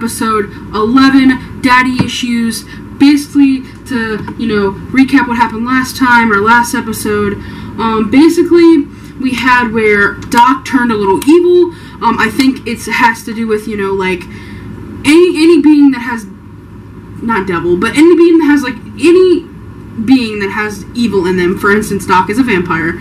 episode 11, Daddy Issues. Basically, to, you know, recap what happened last time or last episode, um, basically, we had where Doc turned a little evil. Um, I think it has to do with, you know, like, any, any being that has, not devil, but any being that has, like, any being that has evil in them, for instance, Doc is a vampire,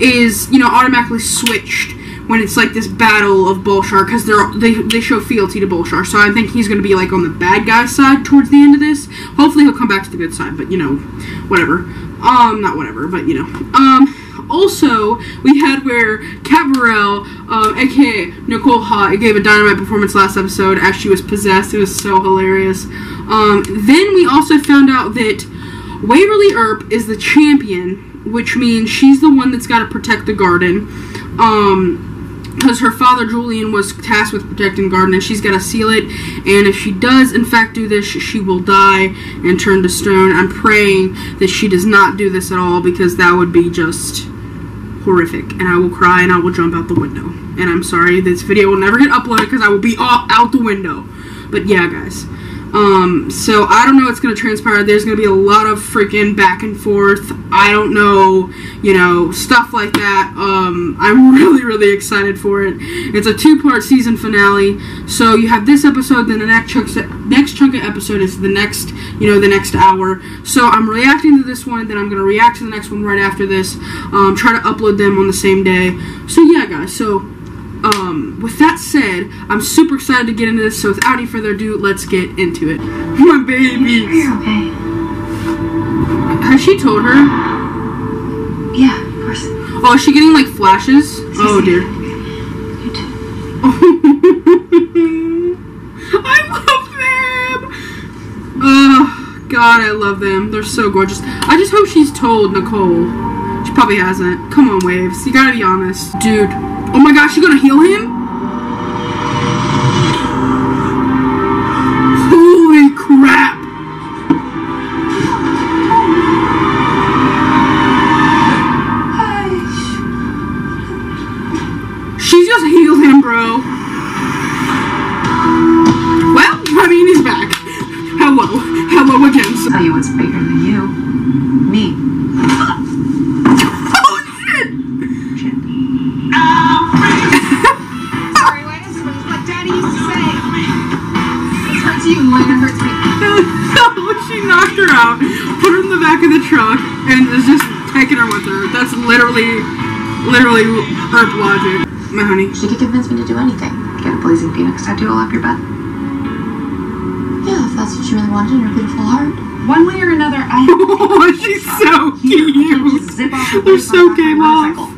is, you know, automatically switched when it's like this battle of Bulshar because they, they show fealty to Bulshar. So I think he's gonna be like on the bad guy side towards the end of this. Hopefully he'll come back to the good side, but you know, whatever. Um, not whatever, but you know. Um. Also, we had where Kat Barrell, uh, aka Nicole Haught, gave a dynamite performance last episode as she was possessed. It was so hilarious. Um, then we also found out that Waverly Earp is the champion, which means she's the one that's got to protect the garden. Um, because her father Julian was tasked with protecting Garden, and she's got to seal it. And if she does, in fact, do this, she will die and turn to stone. I'm praying that she does not do this at all because that would be just horrific, and I will cry and I will jump out the window. And I'm sorry, this video will never get uploaded because I will be all out the window. But yeah, guys. Um, so I don't know what's going to transpire. There's going to be a lot of freaking back and forth. I don't know, you know, stuff like that. Um, I'm really, really excited for it. It's a two-part season finale. So you have this episode, then the next chunk, next chunk of episode is the next, you know, the next hour. So I'm reacting to this one, then I'm going to react to the next one right after this. Um, try to upload them on the same day. So yeah, guys. So um, with that said, I'm super excited to get into this, so without any further ado, let's get into it. My baby! You're okay. Has she told her? Yeah, of course. Oh, is she getting like flashes? Oh dear. You too. I love them! Oh, God, I love them. They're so gorgeous. I just hope she's told Nicole. She probably hasn't. Come on, Waves. You gotta be honest. Dude. Oh my gosh, you gonna heal him? Holy crap! She just healed him, bro. Well, I mean, he's back. Hello. Hello again. Tell you what's bigger she knocked her out, put her in the back of the truck, and is just taking her with her. That's literally, literally Earp logic. My honey. She could convince me to do anything. Get a blazing phoenix tattoo all up your butt. Yeah, if that's what you really wanted in your beautiful heart. One way or another, I Oh, she's so cute. just zip off the They're so on gay my love. motorcycle.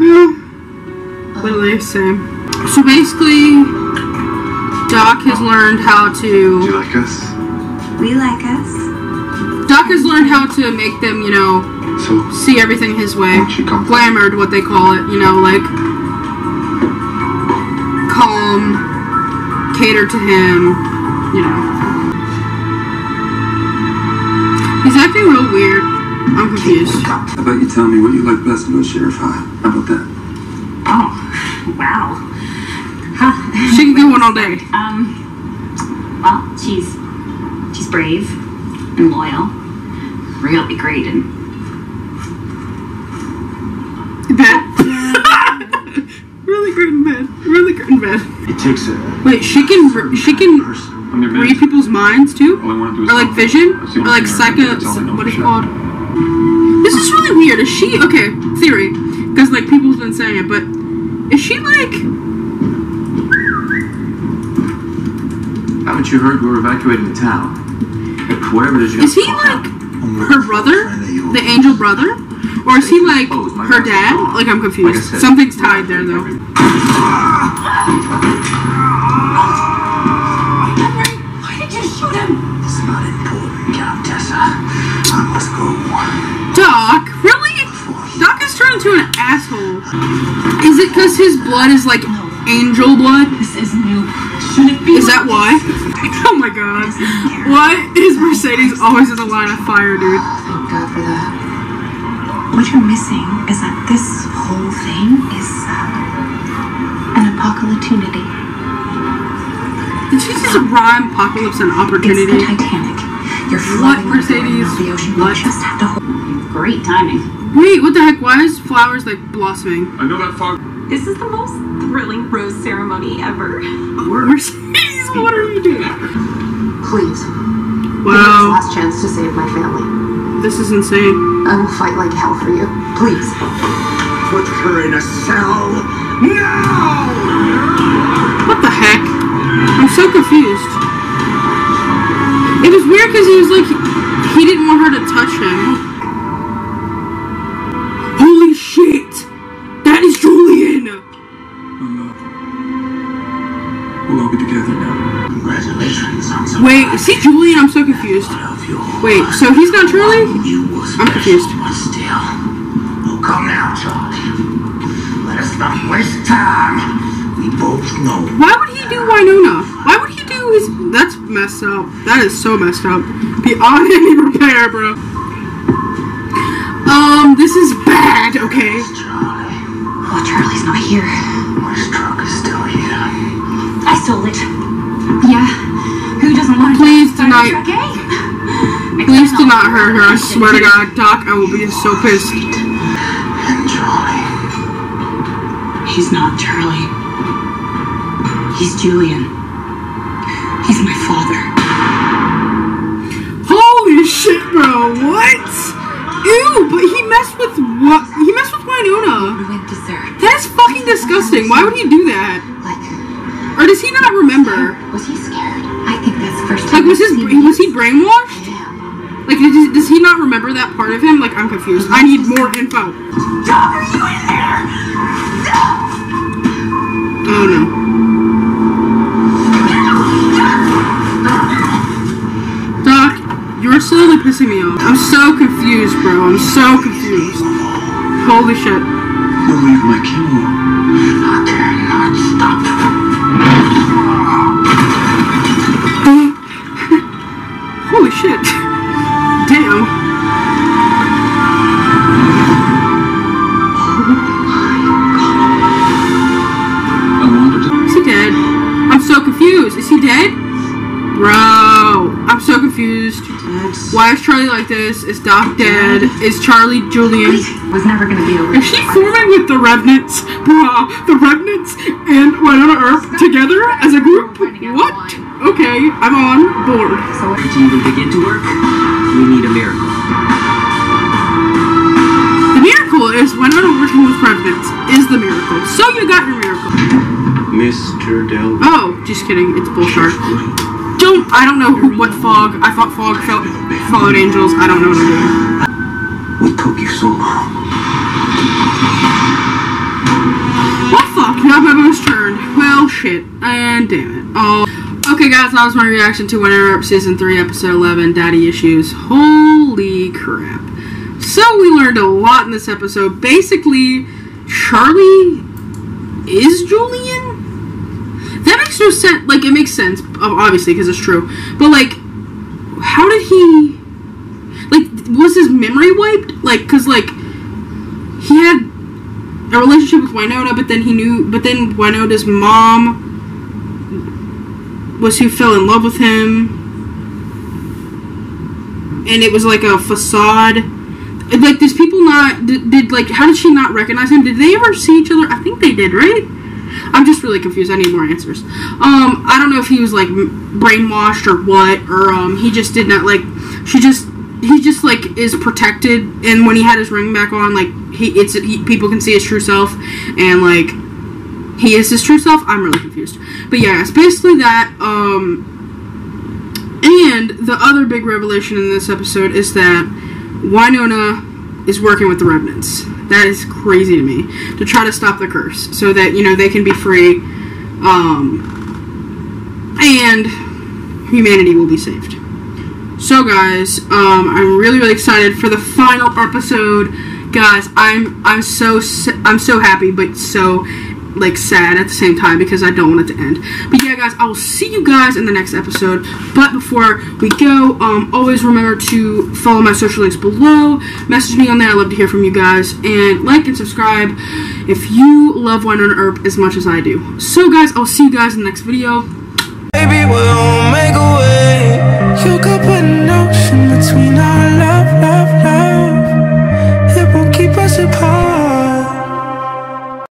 Yeah. Literally, same. So basically, Doc has learned how Do you like us? We like us. Doc has learned how to make them, you know, So, see everything his way. won't you come? Glamored, what they call it, you know, like calm, cater to him, you know. He's acting real weird. I'm confused. How about you tell me what you like best about Sheriff Haught? How about that? Oh, wow. Huh. She can go on all day. Um, well, she's she's brave and loyal, really great and Bed. really great in bed. Really great in bed. It takes a Wait, she can she can person. I mean, read people's minds too, All I want to do is or like vision, or like thing I can do. psycho. That's all I know What is it called? This is really weird. Is she okay? Theory, because like people's been saying it, but is she like? Haven't you heard we're evacuating the town? Whatever it is you Is he like her brother, the angel brother, or is he like oh, her dad? Like I'm confused. Something's tied there though. Henry, Why did you shoot him? It's not important, Contessa. I must go. Doc, really? Doc has turned into an asshole. Is it because his blood is like angel blood? This is new. Should it be? Is that why? Oh my god. Why is Mercedes always in the line of fire, dude? Thank God for that. What you're missing is that this whole thing is uh, an apocalyptunity. Did she just rhyme apocalypse and opportunity? It's the? Titanic. You're What, floating on the Mercedes? the ocean. What? You just have to hold. Great timing. Wait, what the heck? Why is flowers like blossoming? I know that fog. This is the most thrilling rose ceremony ever. Mercedes, what are you doing? Please. Give me this Wow, last chance to save my family. this is insane. I will fight like hell for you. Please. Put her in a cell now! What the heck? I'm so confused. It was weird because he was like, he didn't want her to touch him. Wait, is he Julian? I'm so confused. of Wait, so he's not Charlie? I'm confused. but still. Oh, come now, Charlie. Let us not waste time. We both know. Why would he do Wynonna? Why would he do his. That's messed up. That is so messed up. Beyond any repair, bro. Um, this is bad, okay? Charlie, Oh, Charlie's not here. my truck is still here. I stole it. Yeah. Please drive tonight. a truck, eh? Please do not hurt her. I swear to God, Doc, I will be so pissed. And Charlie. He's not Charlie. He's Julian. He's my father. Holy shit, bro! What? Ew! But he messed with what? He messed with Wynonna. Ruined dessert. That is fucking disgusting. Why would he do that? Like, Or does he not remember? was he scared? I think that's the first Like, was his I've was he brainwashed? Damn. Like, does, does he not remember that part of him? Like, I'm confused. I need more info. Doc, are you in there? Oh no. Doc, you're slowly pissing me off. I'm so confused, bro. I'm so confused. Holy shit. You'll leave my kid confused. Why is Charlie like this? Is Doc dead? Is Charlie Julian? Was never gonna be over. Is she forming with the Revenants? Bruh, the Revenants and Wynonna Earp together as a group? What? Okay, I'm on board. So to even begin to work, we need a miracle. The miracle is Wynonna working with Revenants is the miracle. So you got your miracle. Mr. Del. Oh, just kidding. It's Bulshar. Don't, I don't know who, what fog. I thought fog felt, followed angels. I don't know what I'm doing. What took you so long? What fuck? Now my bonus turned. Well, shit. And damn it. Oh. Okay, guys, that was my reaction to Wynonna Earp Season 3, Episode 11, Daddy Issues. Holy crap. So, we learned a lot in this episode. Basically, Charlie is Julian? Makes no sense. Like, it makes sense, obviously, because it's true. But, like, how did he. Like, was his memory wiped? Like, because, like, he had a relationship with Wynonna, but then he knew, but then Wynonna's mom was who fell in love with him, and it was like a facade. Like, these people not did, did like how did she not recognize him? Did they ever see each other? I think they did, right? I'm just really confused. I need more answers. Um, I don't know if he was like brainwashed or what, or um, he just did not like. She just he just like is protected, and when he had his ring back on, like he it's he, people can see his true self, and like he is his true self. I'm really confused, but yeah, it's basically that. Um, and the other big revelation in this episode is that Wynonna is working with the Revenants. That is crazy to me to try to stop the curse, so that you know they can be free, um, and humanity will be saved. So, guys, um, I'm really, really excited for the final episode. Guys, I'm I'm so I'm so happy, but so like sad at the same time because I don't want it to end. But yeah, guys, I will see you guys in the next episode. But before we go, um, always remember to follow my social links below. Message me on there. I love to hear from you guys and like and subscribe if you love Wynonna Earp as much as I do. So, guys, I'll see you guys in the next video. Baby, we'll make a way. You could put an ocean between